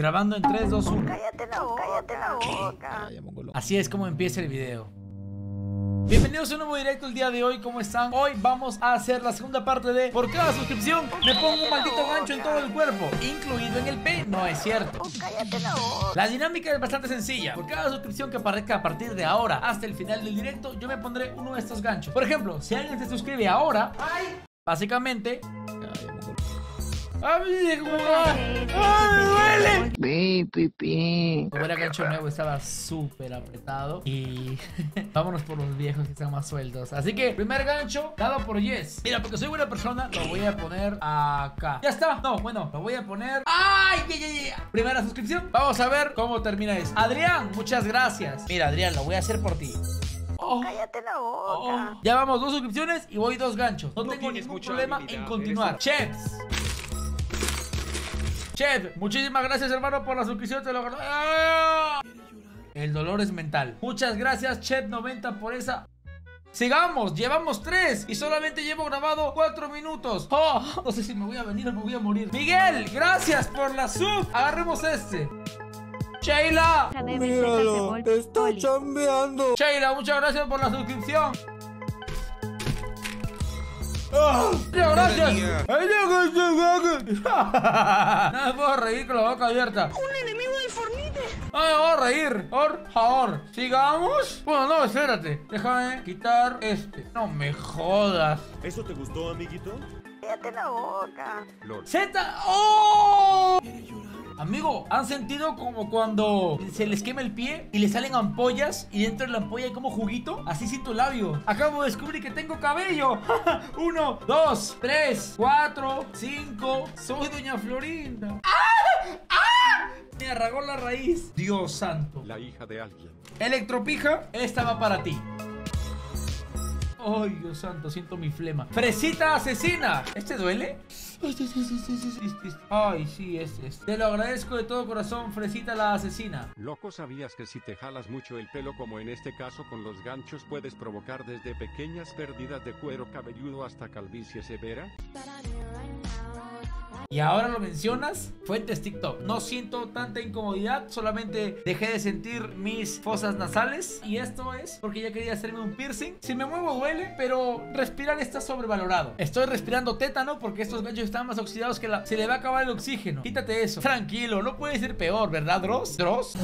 Grabando en 3, 2, 1. Cállate la boca, cállate la boca. Ay, mongolo. Así es como empieza el video. Bienvenidos a un nuevo directo el día de hoy, ¿cómo están? Hoy vamos a hacer la segunda parte de Por cada suscripción me pongo un maldito gancho en todo el cuerpo Incluido en el P, no es cierto Oh. La dinámica es bastante sencilla Por cada suscripción que aparezca a partir de ahora hasta el final del directo Yo me pondré uno de estos ganchos Por ejemplo, si alguien se suscribe ahora Básicamente ¡Ay, ¡Ay, me duele! Pi, pi, pi. Como era gancho nuevo, estaba súper apretado. Y vámonos por los viejos que están más sueltos. Así que, primer gancho, dado por Yes. Mira, porque soy buena persona, lo voy a poner acá. Ya está. No, bueno, lo voy a poner. ¡Ay! Ya, ya, ya! Primera suscripción. Vamos a ver cómo termina eso. Adrián, muchas gracias. Mira, Adrián, lo voy a hacer por ti. Oh. Cállate la Oh, boca. Ya vamos, dos suscripciones y voy dos ganchos. No, No tengo ningún problema habilidad, en continuar. Chefs. Chef, muchísimas gracias hermano por la suscripción, te lo. ¡Ah! El dolor es mental. Muchas gracias, Chef90, por esa. Sigamos, llevamos tres y solamente llevo grabado cuatro minutos. Oh, no sé si me voy a venir o me voy a morir. Miguel, gracias por la sub. Agarremos este. Sheila. Míralo, está chambeando. Sheila, muchas gracias por la suscripción. ¡Ah! ¡Muchas gracias! No me puedo reír con la boca abierta. Un enemigo del Fornite. No me voy a reír. Por favor. ¿Sigamos? Bueno, no, espérate. Déjame quitar este. No me jodas. ¿Eso te gustó, amiguito? Cállate la boca. Lol. Z. ¡Oh! Amigo, ¿han sentido como cuando se les quema el pie y le salen ampollas y dentro de la ampolla hay como juguito? Así siento el labio. Acabo de descubrir que tengo cabello. Uno, dos, tres, cuatro, cinco. Soy Doña Florinda. ¡Ah! ¡Ah! Me arragó la raíz. Dios santo. La hija de alguien. Electropija, esta va para ti. Ay, Dios santo, siento mi flema. Fresita asesina. ¿Este duele? Ay, sí, sí. Ay, sí, este es. Te lo agradezco de todo corazón, Fresita la asesina. Loco, ¿sabías que si te jalas mucho el pelo como en este caso con los ganchos puedes provocar desde pequeñas pérdidas de cuero cabelludo hasta calvicie severa? Y ahora lo mencionas, fuentes TikTok. No siento tanta incomodidad, solamente dejé de sentir mis fosas nasales. Y esto es porque ya quería hacerme un piercing. Si me muevo duele, pero respirar está sobrevalorado. Estoy respirando tétano porque estos ganchos están más oxidados que la... Se le va a acabar el oxígeno. Quítate eso. Tranquilo, no puede ser peor, ¿verdad, Dross? ¿Dross?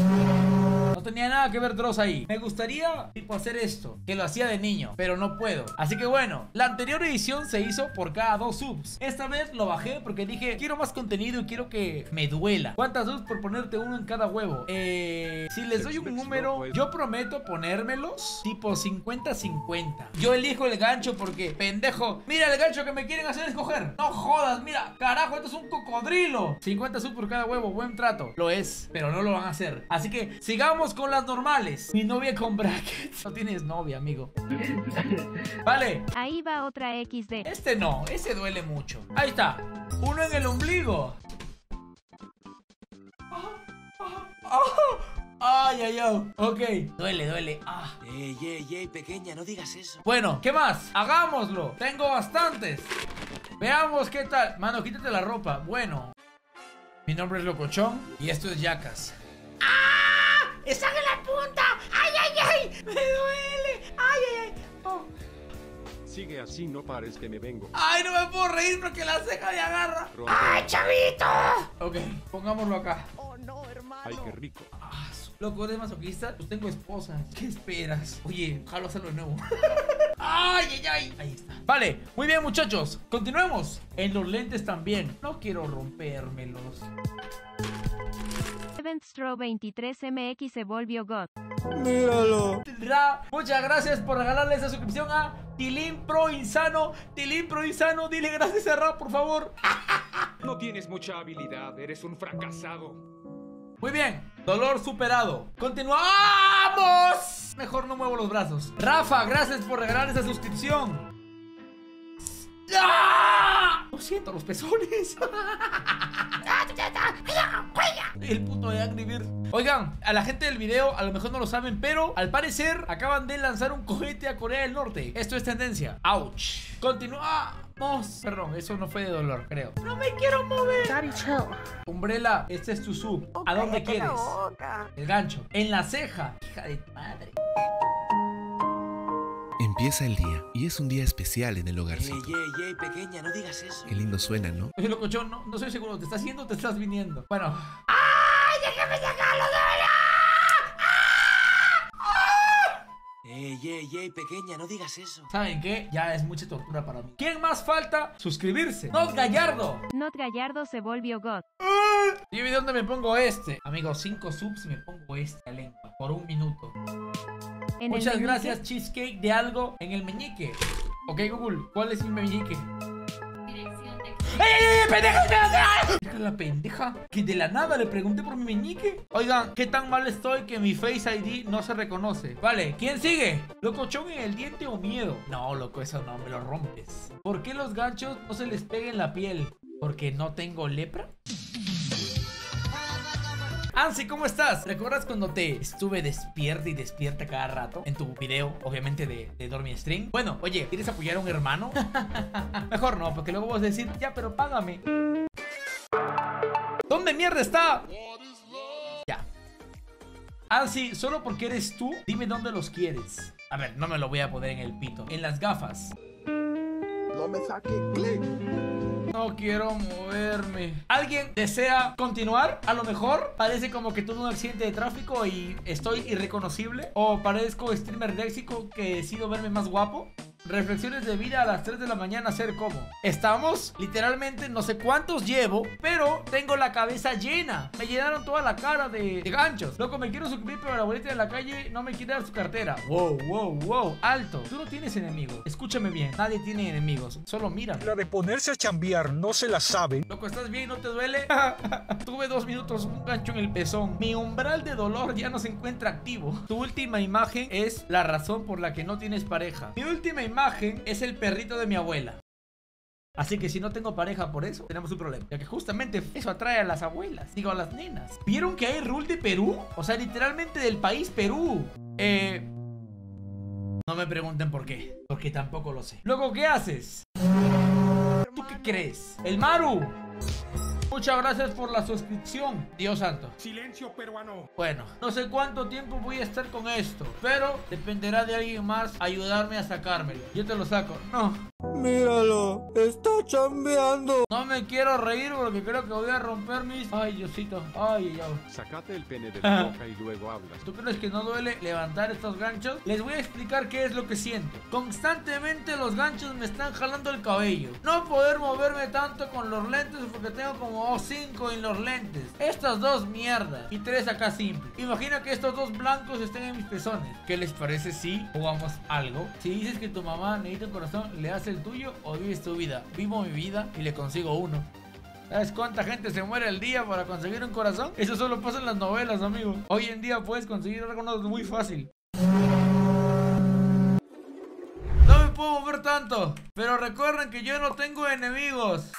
No tenía nada que ver Dross ahí. Me gustaría, tipo, hacer esto, que lo hacía de niño, pero no puedo. Así que bueno, la anterior edición se hizo por cada dos subs. Esta vez lo bajé porque dije, quiero más contenido y quiero que me duela. ¿Cuántas subs por ponerte uno en cada huevo? Eh, si les doy un número, yo prometo ponérmelos tipo 50-50. Yo elijo el gancho porque, pendejo, mira el gancho que me quieren hacer escoger. No jodas, mira, carajo, esto es un cocodrilo. 50 subs por cada huevo, buen trato. Lo es, pero no lo van a hacer. Así que sigamos con las normales. Mi novia con brackets. No tienes novia, amigo. Vale, Ahí va otra XD. este no, ese duele mucho. Ahí está. Uno en el ombligo. Ay, ay, ay. Ok. Duele, duele. Ah. Ey, ey, ey, pequeña, no digas eso. Bueno, ¿qué más? Hagámoslo. Tengo bastantes. Veamos qué tal. Mano, quítate la ropa. Bueno. Mi nombre es Locochón y esto es Yacas. ¡Están en la punta! ¡Ay, ay, ay! ¡Me duele! ¡Ay, ay, ay! Oh. Sigue así, no pares que me vengo. ¡Ay, no me puedo reír porque la ceja me agarra! Rompe. ¡Ay, chavito! Ok, pongámoslo acá. Ay, qué rico. Ah, Loco, ¿eres masoquista? Pues tengo esposa. ¿Qué esperas? Oye, ojalá hacerlo de nuevo. ¡Ay, ay, ay! Ahí está. Vale, muy bien, muchachos. Continuemos. En los lentes también. No quiero rompérmelos. Eventstro 23MX se volvió God. Míralo. Ra, muchas gracias por regalarle esa suscripción a Tilín Pro Insano. Tilín Pro Insano, dile gracias a Ra, por favor. No tienes mucha habilidad, eres un fracasado. Muy bien, dolor superado. Continuamos. Mejor no muevo los brazos. Rafa, gracias por regalar esa suscripción. ¡Ah! Lo siento, los pezones. El puto de Angry Birds. Oigan, a la gente del video a lo mejor no lo saben, pero al parecer acaban de lanzar un cohete a Corea del Norte. Esto es tendencia. Ouch. Continuamos. Perdón, eso no fue de dolor, creo. No me quiero mover. Daddy, chill. Umbrella, este es tu sub. ¿A dónde quieres? El gancho. En la ceja. Hija de tu madre. Empieza el día y es un día especial en el Ey, hogarcito. ey, ey, pequeña, no digas eso. Qué lindo suena, ¿no? Oye, locochón, no, no soy seguro. ¿Te estás yendo o te estás viniendo? Bueno. Ey, ey, ey, pequeña, no digas eso. ¿Saben qué? Ya es mucha tortura para mí. ¿Quién más falta? Suscribirse. ¡Not Gallardo! Not Gallardo se volvió God. ¿Y de dónde me pongo este? Amigos, 5 subs y me pongo esta lengua. Por un minuto. Muchas gracias, cheesecake de algo en el meñique. Ok, Google, ¿cuál es mi meñique? ¡Ey, pendeja! espérate! Deja la pendeja que de la nada le pregunté por mi meñique. Oigan, ¿qué tan mal estoy que mi Face ID no se reconoce? Vale, ¿quién sigue? ¿Locochón en el diente o miedo? No, loco, eso no, me lo rompes. ¿Por qué los ganchos no se les pega en la piel? ¿Porque no tengo lepra? Ansi, ¿cómo estás? ¿Recuerdas cuando te estuve despierta y despierta cada rato? En tu video, obviamente, de, de Dormi Stream. Bueno, oye, ¿quieres apoyar a un hermano? Mejor no, porque luego vas a decir, ya, pero págame. ¿Dónde mierda está? Ya. Ansi, solo porque eres tú, dime dónde los quieres. A ver, no me lo voy a poner en el pito. En las gafas. No me saque clic. No quiero moverme. ¿Alguien desea continuar? A lo mejor parece como que tuve un accidente de tráfico y estoy irreconocible. O parezco streamer léxico que decido verme más guapo. Reflexiones de vida a las 3 de la mañana, ser como. Estamos, literalmente, no sé cuántos llevo, pero tengo la cabeza llena. Me llenaron toda la cara de, de ganchos. Loco, me quiero suscribir, pero la abuelita de la calle no me quiere dar su cartera. Wow, wow, wow. Alto. Tú no tienes enemigos. Escúchame bien. Nadie tiene enemigos. Solo mírame. La de ponerse a chambear no se la saben. Loco, ¿estás bien? ¿No te duele? Tuve dos minutos, un gancho en el pezón. Mi umbral de dolor ya no se encuentra activo. Tu última imagen es la razón por la que no tienes pareja. Mi última imagen es el perrito de mi abuela. Así que si no tengo pareja por eso, tenemos un problema. Ya que justamente eso atrae a las abuelas, digo a las nenas. ¿Vieron que hay rule de Perú? O sea, literalmente del país Perú. Eh... No me pregunten por qué, porque tampoco lo sé. Luego, ¿qué haces? ¿Tú qué crees? El Maru. Muchas gracias por la suscripción, Dios santo. Silencio peruano. Bueno, no sé cuánto tiempo voy a estar con esto, pero dependerá de alguien más ayudarme a sacármelo. Yo te lo saco. No, Míralo, está chambeando. no me quiero reír porque creo que voy a romper mis... Ay, Diosito. Ay, ay. Sacate el pene de la boca y luego hablas. ¿Tú crees que no duele levantar estos ganchos? Les voy a explicar qué es lo que siento. Constantemente los ganchos me están jalando el cabello. No poder moverme tanto con los lentes porque tengo como 5 en los lentes. Estas dos mierdas. Y tres acá simple. Imagina que estos dos blancos estén en mis pezones. ¿Qué les parece si jugamos algo? Si dices que tu mamá necesita un corazón, ¿le das el tuyo o vives tu vida? Vivo mi vida y le consigo uno. ¿Sabes cuánta gente se muere al día para conseguir un corazón? Eso solo pasa en las novelas, amigo. Hoy en día puedes conseguir algo muy fácil. No me puedo mover tanto, pero recuerden que yo no tengo enemigos.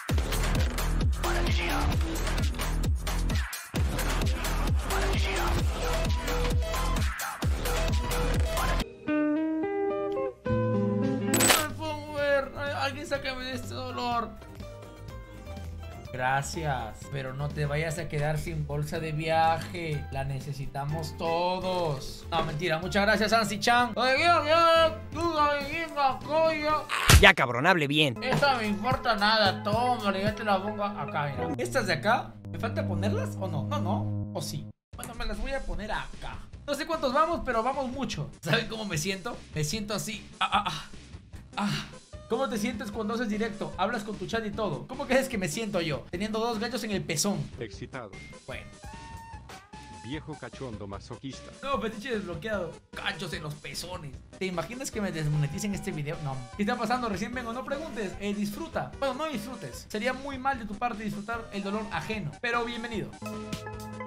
Gracias, pero no te vayas a quedar sin bolsa de viaje. La necesitamos todos. No, mentira. Muchas gracias, Ansi Chan. Ya, cabrón, hable bien. Esta me importa nada. Toma, ya te la pongo acá, mira. Estas de acá, ¿me falta ponerlas o no? No, no. O sí. Bueno, me las voy a poner acá. No sé cuántos vamos, pero vamos mucho. ¿Saben cómo me siento? Me siento así. Ah, ah, ah. Ah. ¿Cómo te sientes cuando haces directo? Hablas con tu chat y todo. ¿Cómo crees que me siento yo? Teniendo dos ganchos en el pezón. Excitado. Bueno. Viejo cachondo masoquista. No, fetiche desbloqueado. Ganchos en los pezones. ¿Te imaginas que me desmoneticen este video? No. ¿Qué está pasando? Recién vengo. No preguntes. Eh, disfruta. Bueno, no disfrutes. Sería muy mal de tu parte disfrutar el dolor ajeno. Pero bienvenido.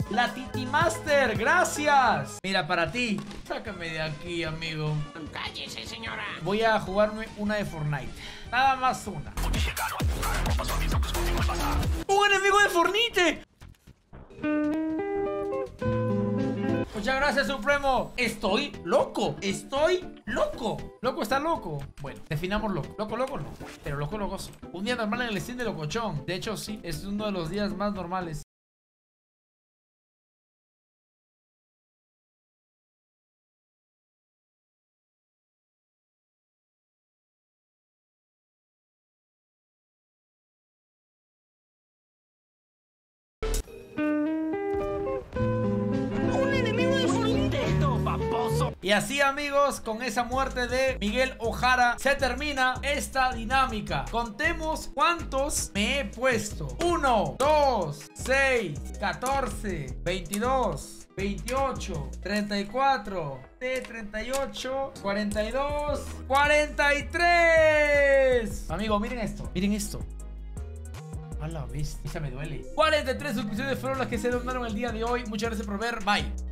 La Titi Master, gracias. Mira, para ti. Sácame de aquí, amigo. Cállese, señora. Voy a jugarme una de Fortnite. Nada más una. ¡Un enemigo de Fortnite! Muchas gracias, Supremo. Estoy loco. Estoy loco. Loco está loco. Bueno, definamos loco. Loco, loco no. Pero loco, loco sí. Un día normal en el Steam de Locochón. De hecho, sí. Es uno de los días más normales. Y así amigos, con esa muerte de Miguel Ojara se termina esta dinámica. Contemos cuántos me he puesto. 1, 2, 6, 14, 22, 28, 34, T, 38, 42, 43. Amigo, miren esto, miren esto. A la bestia, esa me duele. 43 suscripciones fueron las que se donaron el día de hoy. Muchas gracias por ver. Bye.